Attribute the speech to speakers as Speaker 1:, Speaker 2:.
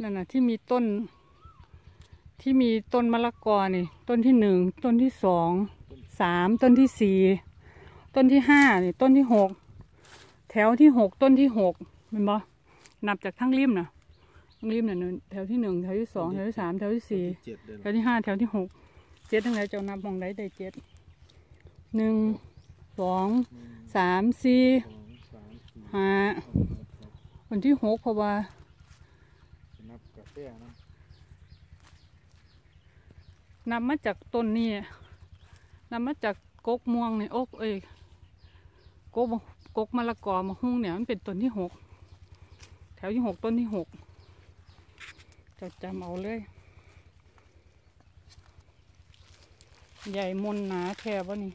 Speaker 1: นั่นน่ะที่มีต้น ที่มีต้นมะละกอนี่ต้นที่หนึ่งต้นที่สองสามต้นที่สี่ต้นที่ห้านี่ต้นที่หกแถวที่หกต้นที่หกเห็นบ่นับจากทั้งริมน่ะทั้งริมน่ะแถวที่หนึ่งแถวที่สองแถวที่สามแถวที่สี่
Speaker 2: เจ็ดเดือน
Speaker 1: แถวที่ห้าแถวที่หกเจ็ดทั้งไหนเจ้านับมองได้ได้เจ็ดหนึ่งสองสามสี่
Speaker 2: สองสามสี่
Speaker 1: ห้า
Speaker 2: ครับ
Speaker 1: วันที่หกเพราะว่า
Speaker 2: นับกาแฟนะ
Speaker 1: นับมาจากต้นนี่นับมาจากกกม่วงนี่โอ๊กเอ้ยกกกกมะละกอมะฮุ่งเนี่ยมันเป็นต้นที่หกแถวที่หกต้นที่หกจะจำเอาเลย ใหญ่มนหนาแทบวะนี่